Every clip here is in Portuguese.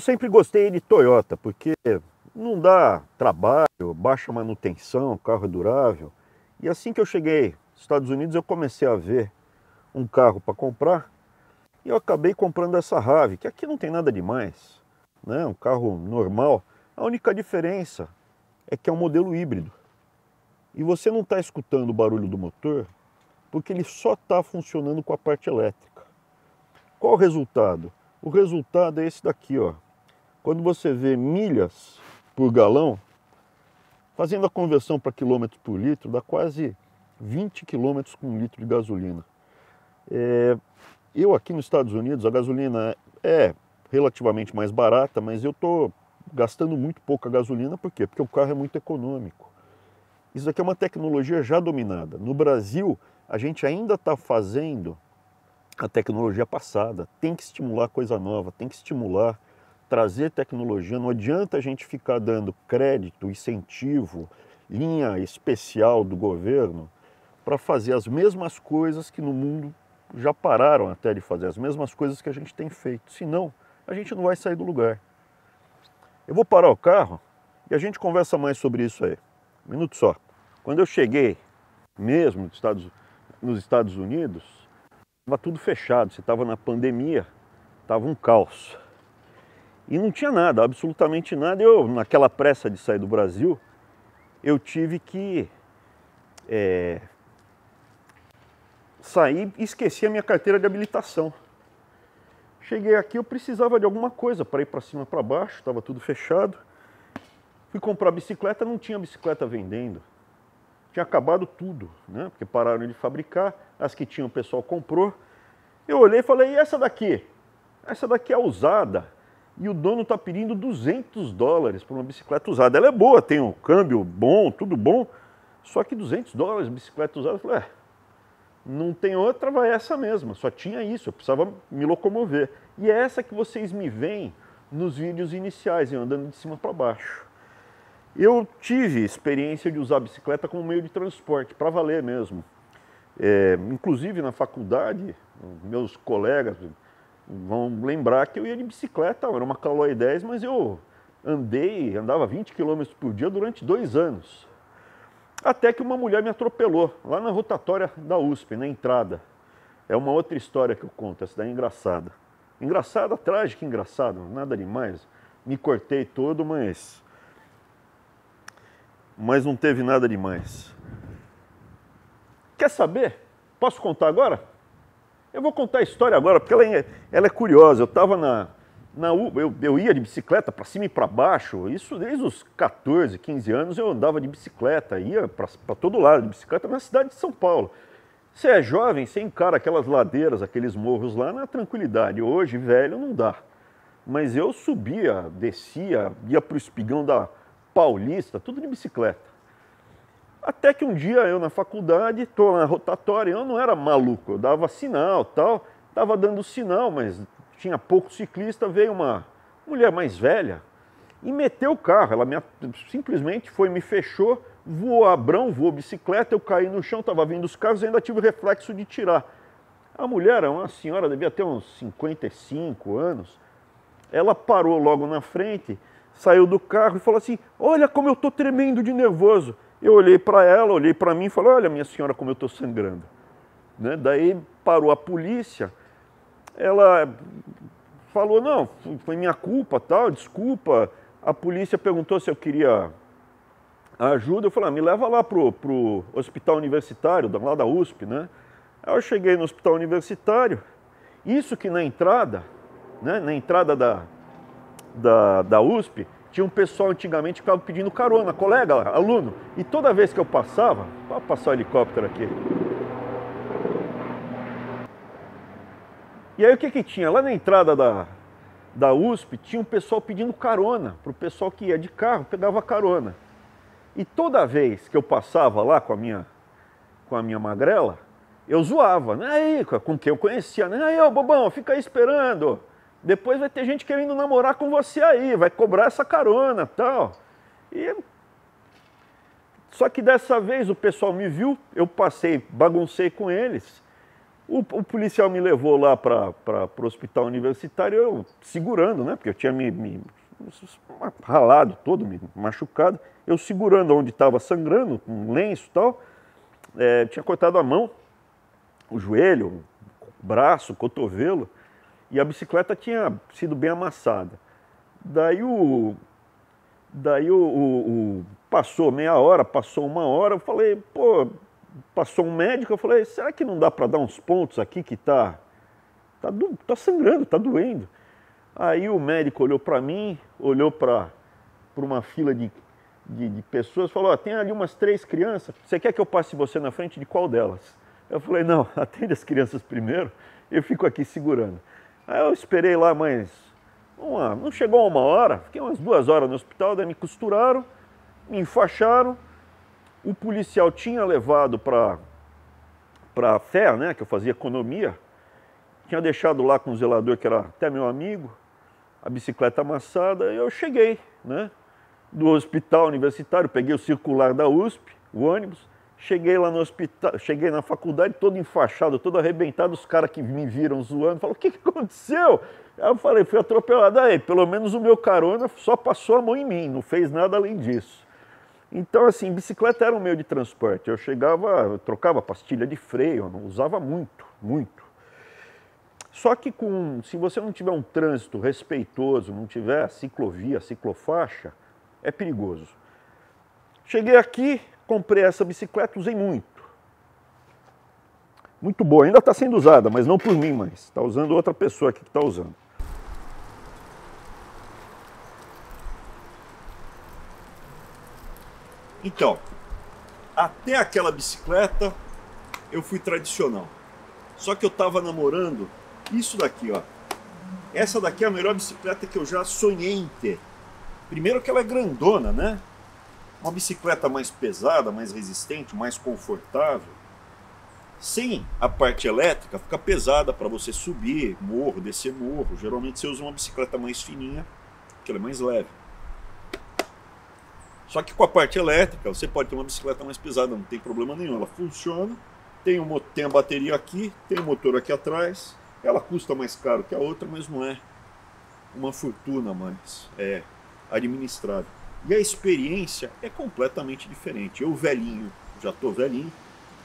Eu sempre gostei de Toyota, porque não dá trabalho, baixa manutenção, carro é durável. E assim que eu cheguei nos Estados Unidos, eu comecei a ver um carro para comprar e eu acabei comprando essa Rave, que aqui não tem nada demais, né? um carro normal. A única diferença é que é um modelo híbrido. E você não está escutando o barulho do motor porque ele só está funcionando com a parte elétrica. Qual o resultado? O resultado é esse daqui, ó. Quando você vê milhas por galão, fazendo a conversão para quilômetros por litro, dá quase 20 quilômetros com um litro de gasolina. É, eu aqui nos Estados Unidos, a gasolina é relativamente mais barata, mas eu estou gastando muito pouca gasolina, por quê? Porque o carro é muito econômico. Isso aqui é uma tecnologia já dominada. No Brasil, a gente ainda está fazendo a tecnologia passada. Tem que estimular coisa nova, tem que estimular, trazer tecnologia. Não adianta a gente ficar dando crédito, incentivo, linha especial do governo para fazer as mesmas coisas que no mundo já pararam até de fazer, as mesmas coisas que a gente tem feito. Senão, a gente não vai sair do lugar. Eu vou parar o carro e a gente conversa mais sobre isso aí. Um minuto só. Quando eu cheguei mesmo nos Estados, nos Estados Unidos, estava tudo fechado. Você estava na pandemia, estava um caos. E não tinha nada, absolutamente nada. Eu, naquela pressa de sair do Brasil, eu tive que é, sair e esqueci a minha carteira de habilitação. Cheguei aqui, eu precisava de alguma coisa para ir para cima para baixo, estava tudo fechado. Fui comprar bicicleta, não tinha bicicleta vendendo. Tinha acabado tudo, né? Porque pararam de fabricar, as que tinham o pessoal comprou. Eu olhei e falei: "E essa daqui? Essa daqui é usada" e o dono está pedindo 200 dólares por uma bicicleta usada. Ela é boa, tem um câmbio bom, tudo bom, só que 200 dólares bicicleta usada. Eu falei, é, não tem outra, vai essa mesma. Só tinha isso, eu precisava me locomover. E é essa que vocês me veem nos vídeos iniciais, eu andando de cima para baixo. Eu tive experiência de usar a bicicleta como meio de transporte, para valer mesmo. É, inclusive na faculdade, meus colegas vão lembrar que eu ia de bicicleta, era uma Caloi 10, mas eu andei, andava 20 km por dia durante dois anos. Até que uma mulher me atropelou lá na rotatória da USP, na entrada. É uma outra história que eu conto, essa daí é engraçada. Engraçada, trágica, engraçada, nada demais. Me cortei todo, mas. Mas não teve nada demais. Quer saber? Posso contar agora? Eu vou contar a história agora, porque ela é, ela é curiosa. Eu estava na, na eu, eu ia de bicicleta para cima e para baixo, isso desde os 14, 15 anos eu andava de bicicleta, ia para todo lado de bicicleta na cidade de São Paulo. Você é jovem, você encara aquelas ladeiras, aqueles morros lá na tranquilidade. Hoje, velho, não dá. Mas eu subia, descia, ia para o espigão da Paulista, tudo de bicicleta. Até que um dia eu na faculdade, estou na rotatória, eu não era maluco, eu dava sinal tal, estava dando sinal, mas tinha pouco ciclista, veio uma mulher mais velha e meteu o carro. Ela me, simplesmente foi, me fechou, voou abrão, voou bicicleta, eu caí no chão, estava vindo os carros e ainda tive o reflexo de tirar. A mulher, uma senhora, devia ter uns 55 anos, ela parou logo na frente, saiu do carro e falou assim: Olha como eu estou tremendo de nervoso. Eu olhei para ela, olhei para mim e falei: Olha, minha senhora, como eu estou sangrando. Né? Daí parou a polícia, ela falou, não, foi minha culpa, tal, desculpa. A polícia perguntou se eu queria ajuda, eu falei, ah, me leva lá pro, pro hospital universitário, lá da USP, né? Aí eu cheguei no hospital universitário, isso que na entrada, né, na entrada da, da, da USP, tinha um pessoal antigamente que ficava pedindo carona, colega, aluno. E toda vez que eu passava, pode passar o helicóptero aqui, E aí o que que tinha? Lá na entrada da, da USP tinha um pessoal pedindo carona para o pessoal que ia de carro, pegava carona. E toda vez que eu passava lá com a minha, com a minha magrela, eu zoava, né? Aí, com quem eu conhecia, né? Aí, ô bobão, fica aí esperando. Depois vai ter gente querendo namorar com você aí, vai cobrar essa carona tal. E só que dessa vez o pessoal me viu, eu passei, baguncei com eles O, o policial me levou lá para o hospital universitário, eu segurando, né? Porque eu tinha me, me ralado todo, me machucado. Eu segurando onde estava sangrando, com um lenço e tal. É, tinha cortado a mão, o joelho, o braço, o cotovelo. E a bicicleta tinha sido bem amassada. Daí o. Daí o, o, o passou meia hora, passou uma hora, eu falei, pô, passou um médico, eu falei, será que não dá para dar uns pontos aqui que tá, tá, tá sangrando, tá doendo? Aí o médico olhou para mim, olhou para uma fila de, de, de pessoas, falou, tem ali umas três crianças, você quer que eu passe você na frente de qual delas? Eu falei, não, atende as crianças primeiro, eu fico aqui segurando. Aí eu esperei lá mais, uma, não chegou uma hora, fiquei umas duas horas no hospital, daí me costuraram, me enfaixaram, o policial tinha levado para a fé, né, que eu fazia economia, tinha deixado lá com o zelador, que era até meu amigo, a bicicleta amassada, e eu cheguei, né, do hospital universitário, peguei o circular da USP, o ônibus, cheguei lá no hospital, cheguei na faculdade todo enfaixado, todo arrebentado, os caras que me viram zoando, falaram, o que, que aconteceu? Aí eu falei, fui atropelado, aí pelo menos o meu carona só passou a mão em mim, não fez nada além disso. Então, assim, bicicleta era um meio de transporte. Eu chegava, eu trocava pastilha de freio, não usava muito, muito. Só que com, se você não tiver um trânsito respeitoso, não tiver ciclovia, ciclofaixa, é perigoso. Cheguei aqui, comprei essa bicicleta, usei muito. Muito boa, ainda está sendo usada, mas não por mim mais. Está usando outra pessoa aqui que está usando. Então, até aquela bicicleta eu fui tradicional. Só que eu estava namorando isso daqui, ó. Essa daqui é a melhor bicicleta que eu já sonhei em ter. Primeiro que ela é grandona, né? Uma bicicleta mais pesada, mais resistente, mais confortável. Sem a parte elétrica, fica pesada para você subir morro, descer morro. Geralmente você usa uma bicicleta mais fininha, que ela é mais leve. Só que com a parte elétrica, você pode ter uma bicicleta mais pesada, não tem problema nenhum. Ela funciona, tem, um, tem a bateria aqui, tem o motor aqui atrás. Ela custa mais caro que a outra, mas não é uma fortuna mais. É administrável. E a experiência é completamente diferente. Eu, velhinho, já estou velhinho,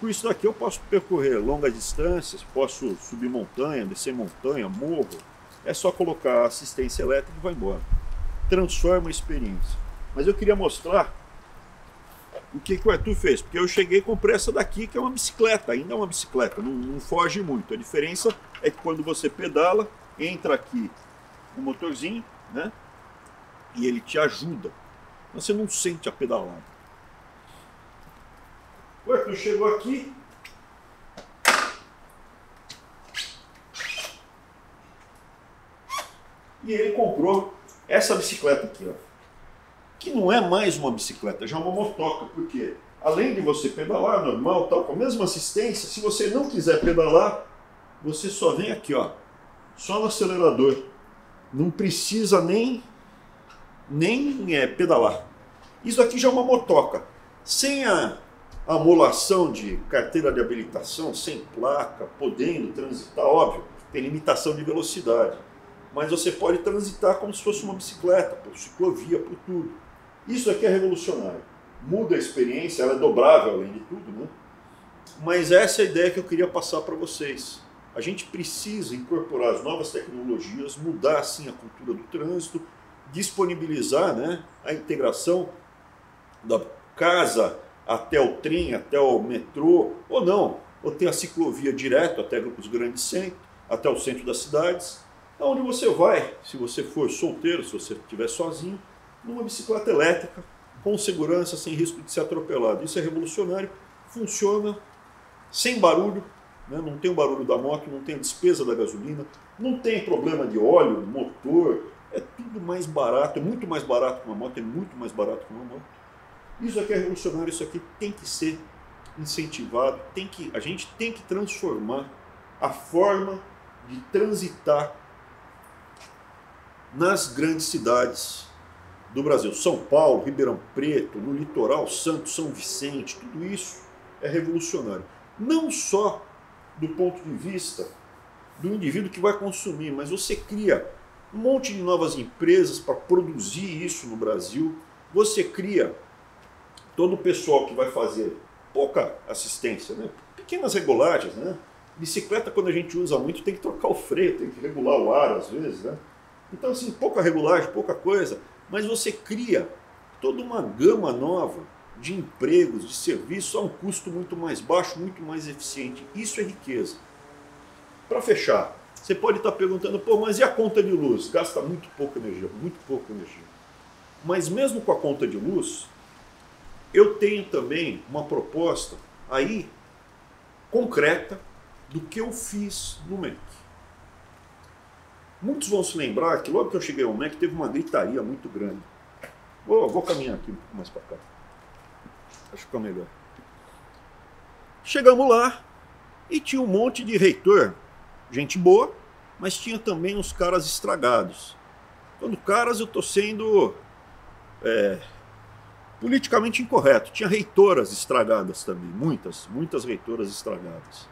com isso daqui eu posso percorrer longas distâncias, posso subir montanha, descer montanha, morro. É só colocar assistência elétrica e vai embora. Transforma a experiência. Mas eu queria mostrar o que, que o Arthur fez, porque eu cheguei e comprei essa daqui, que é uma bicicleta, ainda é uma bicicleta, não, não foge muito. A diferença é que quando você pedala, entra aqui o motorzinho, né? E ele te ajuda. Você não sente a pedalada. O Arthur chegou aqui. E ele comprou essa bicicleta aqui, ó que não é mais uma bicicleta, já é uma motoca, porque além de você pedalar normal, tal, com a mesma assistência, se você não quiser pedalar, você só vem aqui, ó, só no acelerador. Não precisa nem nem é, pedalar. Isso aqui já é uma motoca. Sem a amolação de carteira de habilitação, sem placa, podendo transitar, óbvio, tem limitação de velocidade. Mas você pode transitar como se fosse uma bicicleta, por ciclovia, por tudo. Isso aqui é revolucionário. Muda a experiência, ela é dobrável além de tudo, né? Mas essa é a ideia que eu queria passar para vocês. A gente precisa incorporar as novas tecnologias, mudar assim a cultura do trânsito, disponibilizar né, a integração da casa até o trem, até o metrô, ou não, ou ter a ciclovia direto até os grandes centros, até o centro das cidades, aonde você vai, se você for solteiro, se você estiver sozinho, numa bicicleta elétrica, com segurança, sem risco de ser atropelado. Isso é revolucionário, funciona sem barulho, né? não tem o barulho da moto, não tem a despesa da gasolina, não tem problema de óleo, motor, é tudo mais barato, é muito mais barato que uma moto, é muito mais barato que uma moto. Isso aqui é revolucionário, isso aqui tem que ser incentivado, tem que, a gente tem que transformar a forma de transitar nas grandes cidades do Brasil. São Paulo, Ribeirão Preto, no litoral, Santos, São Vicente, tudo isso é revolucionário. Não só do ponto de vista do indivíduo que vai consumir, mas você cria um monte de novas empresas para produzir isso no Brasil. Você cria todo o pessoal que vai fazer pouca assistência, né? pequenas regulagens. Né? Bicicleta, quando a gente usa muito, tem que trocar o freio, tem que regular o ar às vezes. Né? Então, assim, pouca regulagem, pouca coisa, mas você cria toda uma gama nova de empregos, de serviços a um custo muito mais baixo, muito mais eficiente. Isso é riqueza. Para fechar, você pode estar perguntando, pô, mas e a conta de luz? Gasta muito pouca energia, muito pouca energia. Mas mesmo com a conta de luz, eu tenho também uma proposta aí concreta do que eu fiz no MEC. Muitos vão se lembrar que logo que eu cheguei ao MEC teve uma gritaria muito grande. Vou, vou caminhar aqui um pouco mais para cá. Acho que fica melhor. Chegamos lá e tinha um monte de reitor, gente boa, mas tinha também uns caras estragados. Quando caras eu estou sendo é, politicamente incorreto. Tinha reitoras estragadas também, muitas, muitas reitoras estragadas.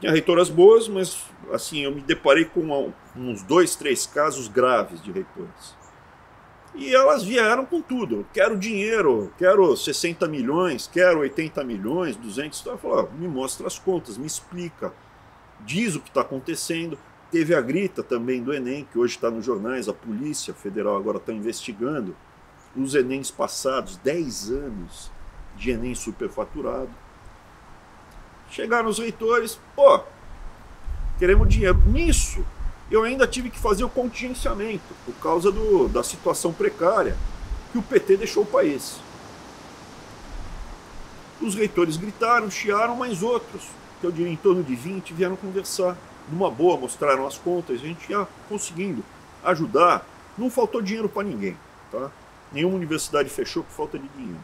Tinha reitoras boas, mas assim, eu me deparei com uns dois, três casos graves de reitoras. E elas vieram com tudo. Quero dinheiro, quero 60 milhões, quero 80 milhões, 200. Então, eu falei, me mostra as contas, me explica, diz o que está acontecendo. Teve a grita também do Enem, que hoje está nos jornais, a Polícia Federal agora está investigando os Enems passados, 10 anos de Enem superfaturado. Chegaram os reitores, pô, queremos dinheiro. Nisso, eu ainda tive que fazer o contingenciamento por causa do, da situação precária que o PT deixou o país. Os reitores gritaram, chiaram, mas outros, que eu diria em torno de 20, vieram conversar. Numa boa, mostraram as contas, a gente ia conseguindo ajudar. Não faltou dinheiro para ninguém. Tá? Nenhuma universidade fechou por falta de dinheiro.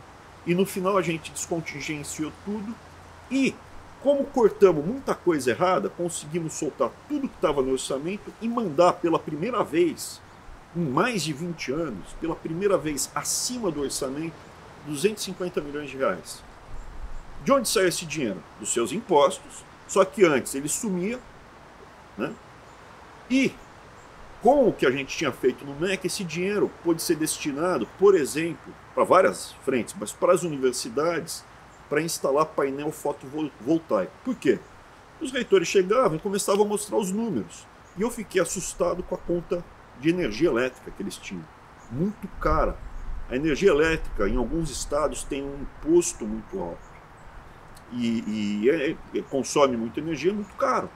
E no final a gente descontingenciou tudo e como cortamos muita coisa errada, conseguimos soltar tudo que estava no orçamento e mandar pela primeira vez, em mais de 20 anos, pela primeira vez acima do orçamento, 250 milhões de reais. De onde saiu esse dinheiro? Dos seus impostos, só que antes ele sumia, né? E com o que a gente tinha feito no MEC, esse dinheiro pôde ser destinado, por exemplo, para várias frentes, mas para as universidades para instalar painel fotovoltaico. Por quê? Os reitores chegavam e começavam a mostrar os números. E eu fiquei assustado com a conta de energia elétrica que eles tinham. Muito cara. A energia elétrica, em alguns estados, tem um imposto muito alto. E, e é, consome muita energia, é muito caro.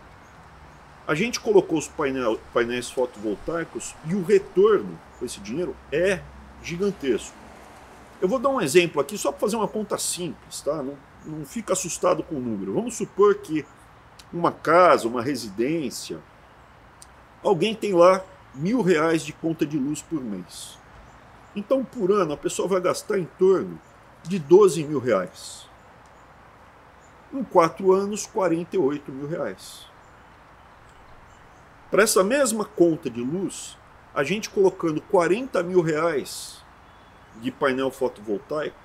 A gente colocou os painel, painéis fotovoltaicos e o retorno com esse dinheiro é gigantesco. Eu vou dar um exemplo aqui só para fazer uma conta simples, tá? Não, não fica assustado com o número. Vamos supor que uma casa, uma residência, alguém tem lá mil reais de conta de luz por mês. Então, por ano, a pessoa vai gastar em torno de 12 mil reais. Em quatro anos, 48 mil reais. Para essa mesma conta de luz, a gente colocando 40 mil reais de painel fotovoltaico?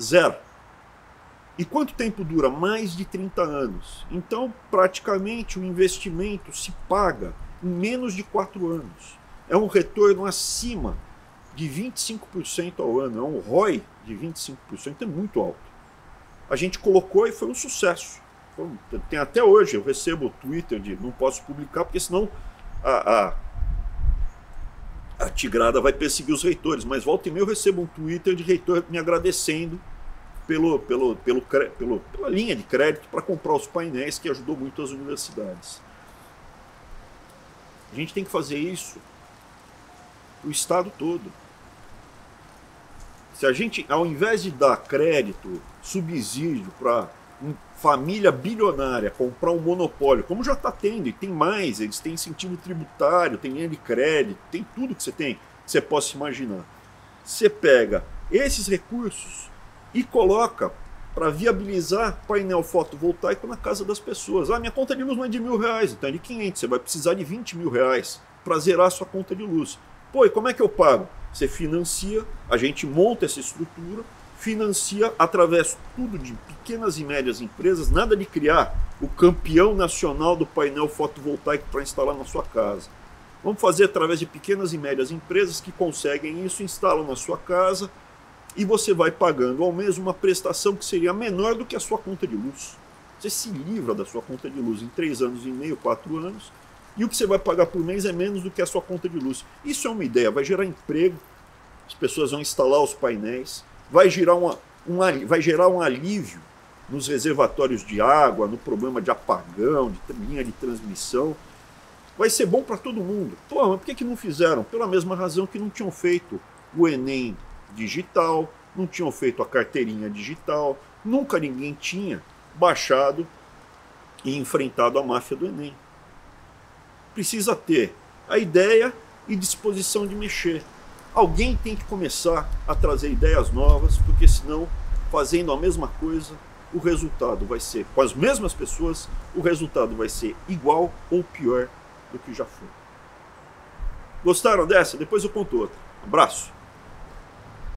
Zero. E quanto tempo dura? Mais de 30 anos. Então, praticamente, o investimento se paga em menos de 4 anos. É um retorno acima de 25% ao ano. É um ROI de 25%, é muito alto. A gente colocou e foi um sucesso. Tem até hoje, eu recebo o Twitter de não posso publicar, porque senão a, a a Tigrada vai perseguir os reitores, mas volta e meia eu recebo um Twitter de reitor me agradecendo pelo, pelo, pelo, pelo, pela linha de crédito para comprar os painéis que ajudou muito as universidades. A gente tem que fazer isso o Estado todo. Se a gente, ao invés de dar crédito, subsídio para família bilionária comprar um monopólio, como já está tendo, e tem mais, eles têm incentivo tributário, tem linha de crédito, tem tudo que você tem, que você possa imaginar. Você pega esses recursos e coloca para viabilizar painel fotovoltaico na casa das pessoas. Ah, minha conta de luz não é de mil reais, então é de 500, você vai precisar de 20 mil reais para zerar a sua conta de luz. Pô, e como é que eu pago? Você financia, a gente monta essa estrutura financia através tudo de pequenas e médias empresas, nada de criar o campeão nacional do painel fotovoltaico para instalar na sua casa. Vamos fazer através de pequenas e médias empresas que conseguem isso, instalam na sua casa e você vai pagando ao mês uma prestação que seria menor do que a sua conta de luz. Você se livra da sua conta de luz em três anos e meio, quatro anos, e o que você vai pagar por mês é menos do que a sua conta de luz. Isso é uma ideia, vai gerar emprego, as pessoas vão instalar os painéis, vai gerar, uma, um, vai gerar um alívio nos reservatórios de água, no problema de apagão, de linha de transmissão. Vai ser bom para todo mundo. Pô, mas por que, que não fizeram? Pela mesma razão que não tinham feito o Enem digital, não tinham feito a carteirinha digital, nunca ninguém tinha baixado e enfrentado a máfia do Enem. Precisa ter a ideia e disposição de mexer. Alguém tem que começar a trazer ideias novas, porque senão, fazendo a mesma coisa, o resultado vai ser, com as mesmas pessoas, o resultado vai ser igual ou pior do que já foi. Gostaram dessa? Depois eu conto outra. Abraço!